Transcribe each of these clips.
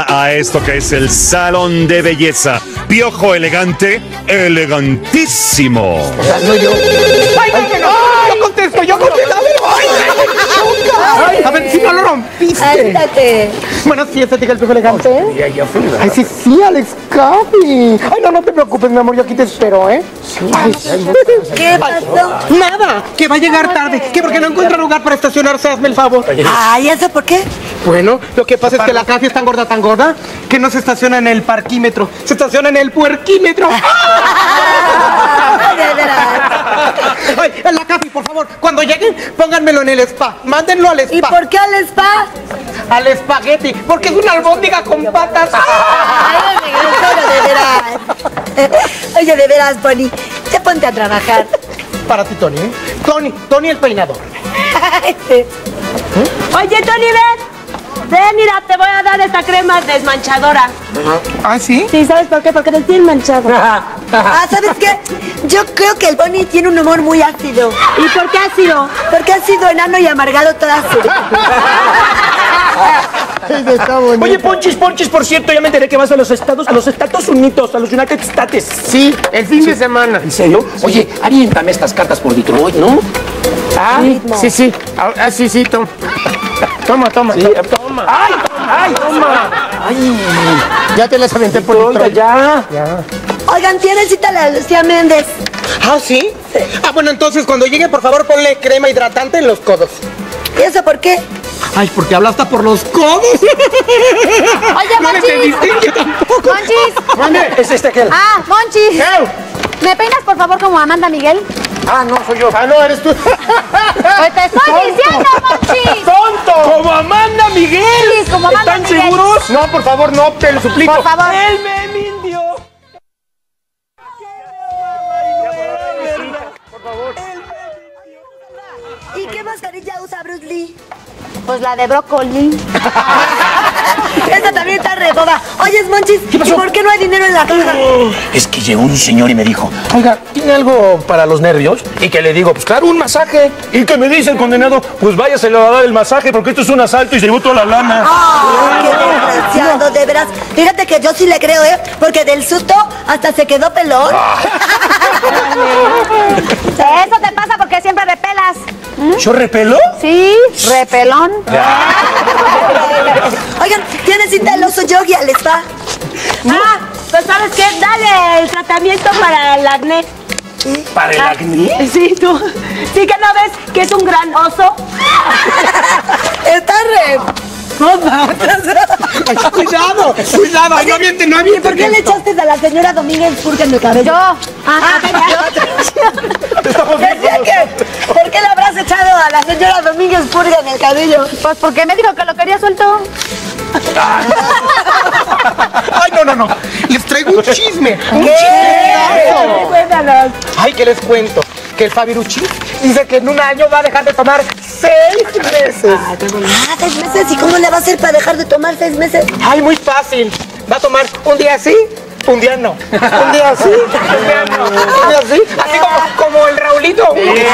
a esto que es el salón de belleza. Piojo elegante, elegantísimo. ¡Ay, no, no! ¡Yo contesto, yo contesto! ¡Ay, A ver, si no lo rompiste. Ándate. Bueno, sí, este tiene el piojo elegante. Ay, sí, sí, Alex Capi. Ay, no, no te preocupes, mi amor, yo aquí te espero, ¿eh? Ay, ¿Qué pasó? Nada, que va a llegar tarde. Que porque no encuentra lugar para estacionarse, hazme el favor. Ay, ¿eso por qué? Bueno, lo que pasa es que la Cafi es tan gorda, tan gorda, que no se estaciona en el parquímetro, se estaciona en el puerquímetro. Ay. Ay, la Cafi, por favor, cuando lleguen, pónganmelo en el spa. Mándenlo al ¿Y spa. por qué al spa? Al espagueti, porque es una albóndiga con patas. Ay, oye, de veras. Oye, de veras, Bonnie, ya ponte a trabajar. Para ti, Tony, ¿eh? Tony, Tony el peinador. Oye, Tony, ven. Ven, mira, te voy a dar esta crema desmanchadora. ¿Ah, sí? Sí, ¿sabes por qué? Porque eres bien manchado. Ah, ¿sabes qué? Yo creo que el Bonnie tiene un humor muy ácido. ¿Y por qué ha sido? Porque ha sido enano y amargado toda su vida. Está bonito. Oye, Ponchis, Ponchis, por cierto, ya me enteré que vas a los Estados, a los Estados Unidos, a los United States. Sí, el fin de semana. ¿En serio? Oye, aviéntame estas cartas por Detroit, ¿no? Ah, sí, sí. Ah, ah, sí, sí, toma. Toma, toma. Sí, toma. ¡Ay! ¡Ay, toma! ¡Ay! Ya te las aventé por Oiga, Detroit. ya. Oigan, ¿tienen cita la Lucía Méndez? ¿Ah, sí? Ah, bueno, entonces cuando llegue, por favor, ponle crema hidratante en los codos. ¿Y eso por qué? Ay, porque habla hasta por los codos. Oye, no Monchis. entendiste yo tampoco. Monchis. Mande. Es este aquel. Ah, Monchis. ¿Qué? ¿Me peinas, por favor, como Amanda Miguel? Ah, no, soy yo. Ah, no, eres tú. Pues te estoy diciendo, Monchis. ¡Tonto! ¡Como Amanda Miguel! Sí, como Amanda ¿Están Miguel. seguros? No, por favor, no, te lo suplico. Por favor. ¡Él me mintió! ¿Y qué mascarilla usa Bruce Lee? Pues la de brócoli. Esta también. Oye, Monchis, ¿y por qué no hay dinero en la caja? Es que llegó un señor y me dijo, oiga, ¿tiene algo para los nervios? Y que le digo, pues claro, un masaje. Y que me dice el condenado, pues váyase a dar el masaje porque esto es un asalto y se llevó toda la lana. ¡Ay, qué desgraciado, de veras! Fíjate que yo sí le creo, ¿eh? Porque del susto hasta se quedó pelón. Eso te pasa porque siempre repelas. ¿Yo repelo? Sí, repelón. Oigan, ¿tiene cita el oso yogi al spa? Ah, pues ¿sabes qué? Dale el tratamiento para el acné. ¿Para el Ah, acné? Sí, tú. Sí que no ves que es un gran oso. Está re... Cuidado, cuidado. Ay, no aviente, no ¿Y aviente. por qué le echaste a la señora Domínguez Purga en el cabello? Yo. Ah, que, ¿por qué le habrás echado a la señora Domínguez Purga en el cabello? Pues porque me dijo que lo quería suelto. No, no, no. Les traigo un chisme. Un. Cuéntanos. Ay, ¿qué les cuento? Que el Fabirucci dice que en un año va a dejar de tomar seis meses. Ah, seis meses. ¿Y cómo le va a hacer para dejar de tomar seis meses? Ay, muy fácil. Va a tomar un día sí, un día no. Un día sí, un día no. Un día sí. Así como, como el Raulito. Oye,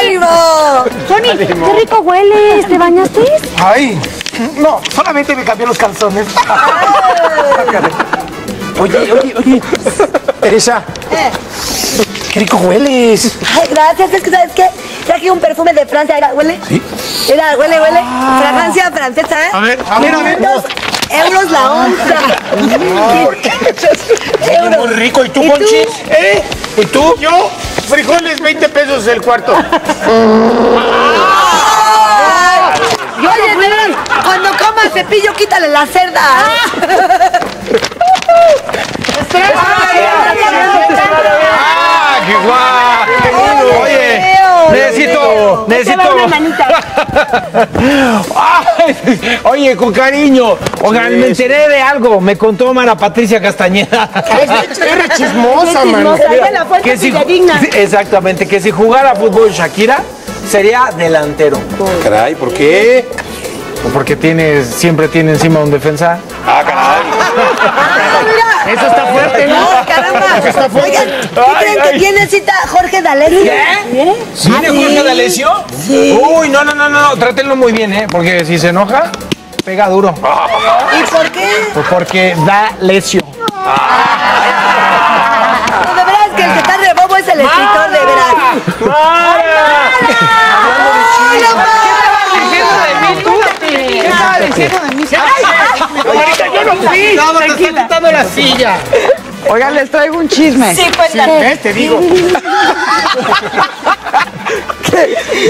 ¡Ánimo! Tony, qué rico hueles. ¿Te bañaste? Ay, no, solamente me cambié los calzones. Oye, oye, oye. Teresa, Eh. qué rico hueles. Ay, gracias. Es que, ¿sabes qué? Traje un perfume de Francia. Mira, huele. ¿Sí? Mira, huele, huele. Fragancia francesa, ¿eh? A ver, a ver, a ver. Dos euros la onza. Oye, muy rico. ¿Y tú, ¿Y tú? ¿Eh? ¿Y tú? Yo, frijoles, 20 pesos el cuarto. Cepillo, quítale la cerda. ¡Ah, qué guay! Oye, necesito, necesito. una manita. Ay, Oye, con cariño. Oigan, me enteré de algo. Me contó Mara Patricia Castañeda. Eres chismosa, fuente Que si, exactamente, que si jugara fútbol Shakira, sería delantero. Caray, ¿por qué? ¿O porque tiene, siempre tiene encima un defensa? Ah, caray. Ah, mira. Eso está fuerte, ¿no? No, caramba. Oigan, ¿qué creen que tiene cita Jorge D'Alessio? ¿Eh? ¿Sí, de Jorge D'Alessio? Uy, no, no, no, no, no, trátenlo muy bien, ¿eh? Porque si se enoja, pega duro. ¿Y por qué? Pues porque da lesión. No, de veras que el que está de bobo es el escritor, de veras. No, te está quitando la silla. Oigan, les traigo un chisme. Sí, cuéntame. ¿Ves? Te digo.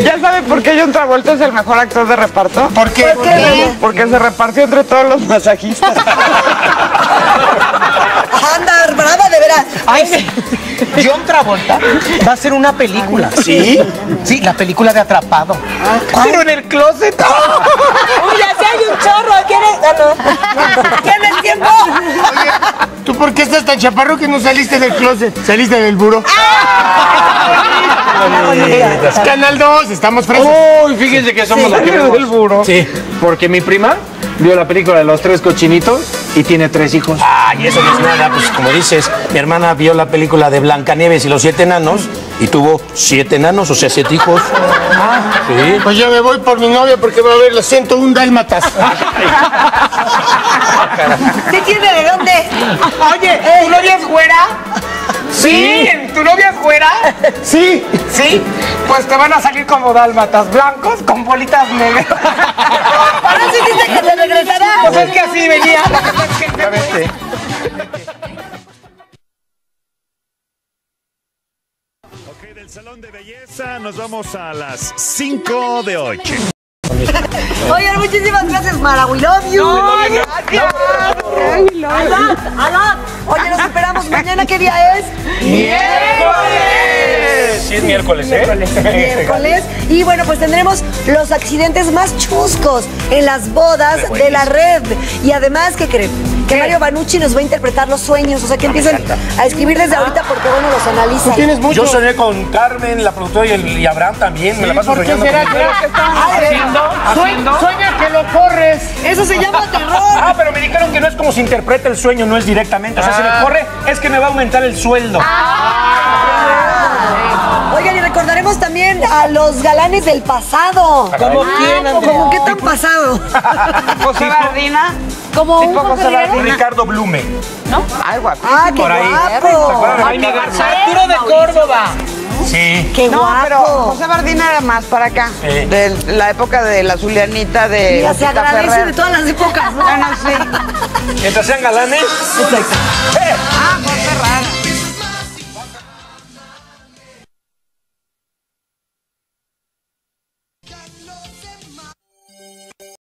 ¿Ya saben por qué John Travolta es el mejor actor de reparto? ¿Por qué? Porque se repartió entre todos los masajistas. Anda, brava, de veras. Ay, sí. John Travolta va a hacer una película. ¿Sí? Sí, la película de Atrapado. Pero en el closet. Uy, así hay un chorro. ¿Quieres? Ah, no. ¿Tienes tiempo? ¿Tú por qué estás tan chaparro que no saliste del closet? Saliste del buro. Canal 2, estamos frescos. Uy, fíjense que somos los que vemos el burro. Sí. Porque mi prima vio la película de los tres cochinitos y tiene tres hijos. Ay, eso no es nada, pues como dices, mi hermana vio la película de Blancanieves y los siete enanos y tuvo siete enanos, o sea, siete hijos. Sí. Pues yo me voy por mi novia porque va a ver los 101 dálmatas. ¿Sí tiene de dónde? Oye, ¿tu novia es güera? Sí. ¿Tu novia es güera? Sí. ¿Sí? Pues te van a salir como dálmatas blancos con bolitas negras. ¿Para eso dice que te regresará? Pues es que así venía. Ok, del salón de belleza nos vamos a las 5 de hoy. Oigan, muchísimas gracias, Mara. We love you. gracias. Alot, Alot. Oye, nos esperamos mañana. ¿Qué día es? Sí, es miércoles, ¿eh? Miércoles. Y bueno, pues tendremos los accidentes más chuscos en las bodas de la red. Y además, ¿qué creen? Que Mario Banucci nos va a interpretar los sueños. O sea, que empiecen a escribir desde ahorita porque, bueno, los analiza. Tienes mucho. Yo soñé con Carmen, la productora, y, el, y Abraham también. me la paso ¿Por qué soñando será con que. Sueña, sueña que lo corres. Eso se llama terror. Ah, pero me dijeron que no es como se interpreta el sueño, no es directamente. O sea, si me corre, es que me va a aumentar el sueldo. Oigan, y recordaremos también a los galanes del pasado. ¿Cómo quién, Andrea? ¿Cómo qué tan pasado? José Bardina. Como un José. Ricardo Blume. Ay, guapo. Ah, qué Por ahí. guapo. Jaime Garza. Arturo de Córdoba. Sí. Qué No, pero guapo. José Bardina era más para acá. Sí. De la época de la Zulianita de Ya se agradece Ferrer. de todas las épocas. ¿no? Bueno, sí. Mientras sean galanes. Ah, José Ferrer.